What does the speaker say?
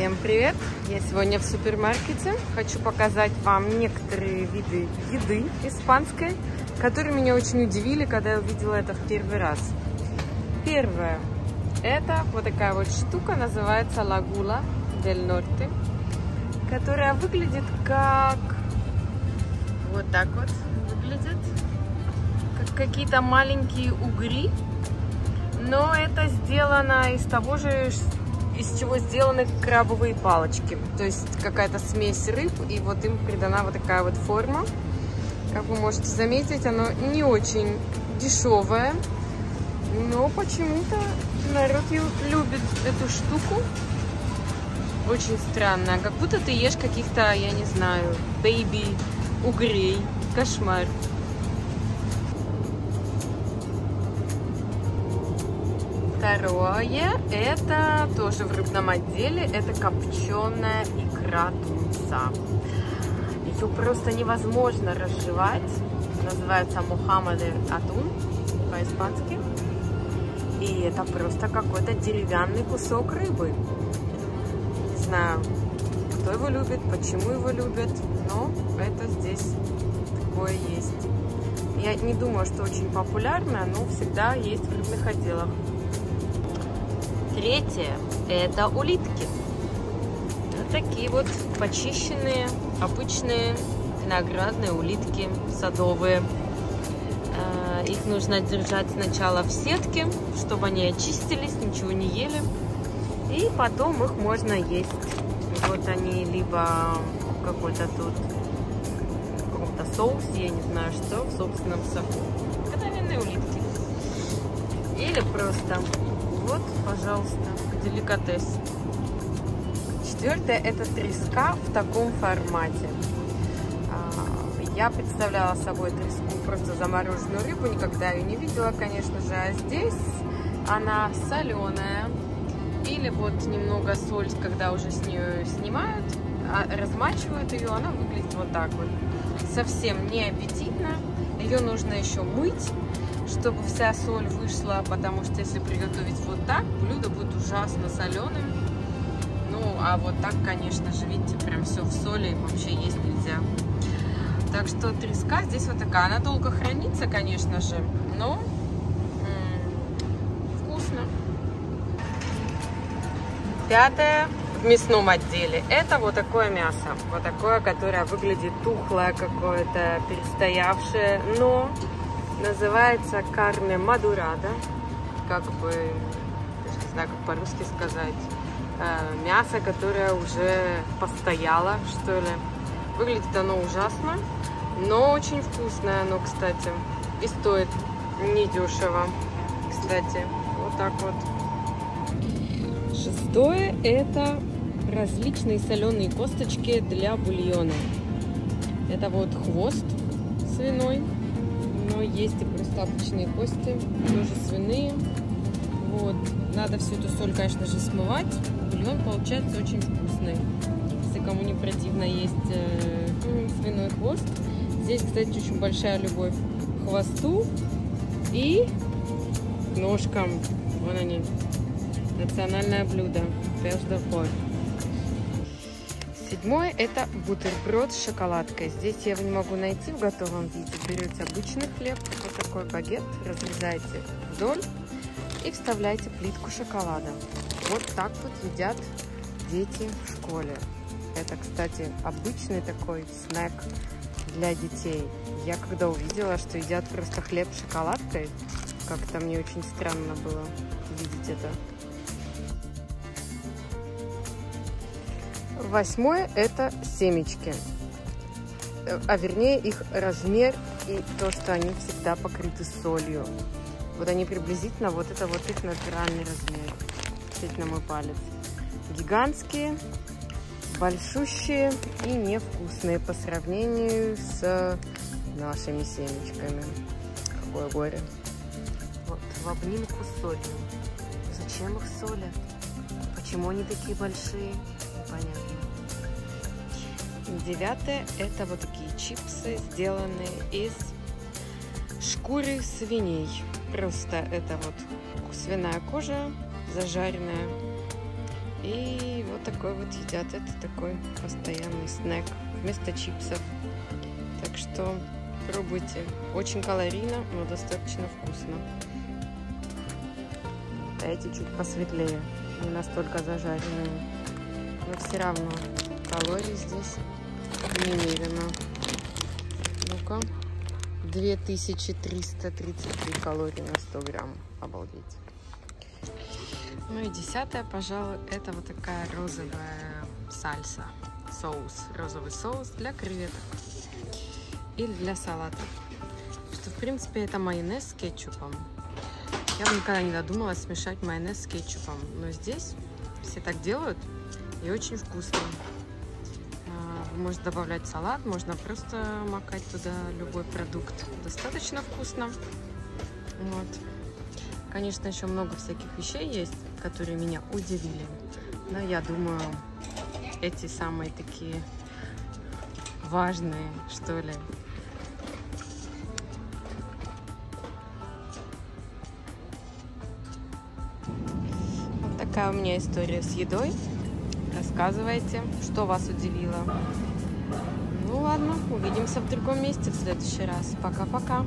Всем привет! Я сегодня в супермаркете. Хочу показать вам некоторые виды еды испанской, которые меня очень удивили, когда я увидела это в первый раз. Первое. Это вот такая вот штука, называется лагула дель норте, которая выглядит как... Вот так вот выглядит. Как какие-то маленькие угри. Но это сделано из того же, из чего сделаны крабовые палочки. То есть какая-то смесь рыб, и вот им придана вот такая вот форма. Как вы можете заметить, оно не очень дешевое, но почему-то народ любит эту штуку. Очень странно, как будто ты ешь каких-то, я не знаю, бейби, угрей. Кошмар. Второе, это тоже в рыбном отделе, это копченая икра тунца. Ее просто невозможно разжевать. Называется Мухаммадер Атун по-испански. И это просто какой-то деревянный кусок рыбы. Не знаю, кто его любит, почему его любят, но это здесь такое есть. Я не думаю, что очень популярно, но всегда есть в рыбных отделах. Третье – это улитки. Вот такие вот почищенные, обычные виноградные улитки садовые. Э, их нужно держать сначала в сетке, чтобы они очистились, ничего не ели. И потом их можно есть. Вот они либо какой-то тут каком-то соусе, я не знаю что, в собственном соку. Обыкновенные улитки. Или просто вот, пожалуйста, деликатес. Четвертое – это треска в таком формате. А, я представляла собой треску просто замороженную рыбу, никогда ее не видела, конечно же. А здесь она соленая. Или вот немного соль, когда уже с нее снимают, а, размачивают ее, она выглядит вот так вот. Совсем не аппетитно. Ее нужно еще мыть чтобы вся соль вышла, потому что если приготовить вот так, блюдо будет ужасно соленым. Ну, а вот так, конечно же, видите, прям все в соли, вообще есть нельзя. Так что треска здесь вот такая. Она долго хранится, конечно же, но вкусно. Пятое в мясном отделе. Это вот такое мясо. Вот такое, которое выглядит тухлое какое-то, перестоявшее, но Называется карне мадурада. Как бы, не знаю, как по-русски сказать. Э, мясо, которое уже постояло, что ли. Выглядит оно ужасно, но очень вкусное оно, кстати. И стоит недешево, кстати. Вот так вот. Шестое – это различные соленые косточки для бульона. Это вот хвост свиной, но есть и просто обычные кости, тоже свиные. Вот. Надо всю эту соль, конечно же, смывать. Бульон получается очень вкусный. Если кому не противно есть э, свиной хвост. Здесь, кстати, очень большая любовь к хвосту и ножкам. Вон они. Национальное блюдо. Пеждофор. Седьмое это бутерброд с шоколадкой. Здесь я его не могу найти в готовом виде. Берете обычный хлеб, вот такой багет, разрезаете вдоль и вставляете плитку шоколада. Вот так вот едят дети в школе. Это, кстати, обычный такой снэк для детей. Я когда увидела, что едят просто хлеб с шоколадкой, как-то мне очень странно было видеть это. Восьмое – это семечки, а вернее их размер и то, что они всегда покрыты солью. Вот они приблизительно, вот это вот их натуральный размер. Действительно мой палец. Гигантские, большущие и невкусные по сравнению с нашими семечками. Какое горе. Вот, в обнимку солью. Зачем их солят? Почему они такие большие? Непонятно. Девятое – это вот такие чипсы, сделанные из шкуры свиней. Просто это вот свиная кожа, зажаренная. И Вот такой вот едят. Это такой постоянный снэк вместо чипсов. Так что пробуйте. Очень калорийно, но достаточно вкусно. Эти чуть посветлее, не настолько зажаренные. Но все равно калорий здесь немерено. Ну-ка. 2333 калории на 100 грамм. Обалдеть. Ну и десятое, пожалуй, это вот такая розовая сальса. Соус. Розовый соус для креветок. Или для салата. Что, в принципе, это майонез с кетчупом. Я бы никогда не додумалась смешать майонез с кетчупом. Но здесь все так делают. И очень вкусно. Можно добавлять салат, можно просто макать туда любой продукт. Достаточно вкусно. Вот. Конечно, еще много всяких вещей есть, которые меня удивили. Но я думаю, эти самые такие важные, что ли. Вот такая у меня история с едой. Рассказывайте, что вас удивило. Ну ладно, увидимся в другом месте в следующий раз. Пока-пока.